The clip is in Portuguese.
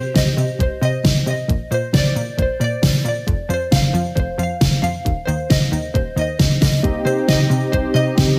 Música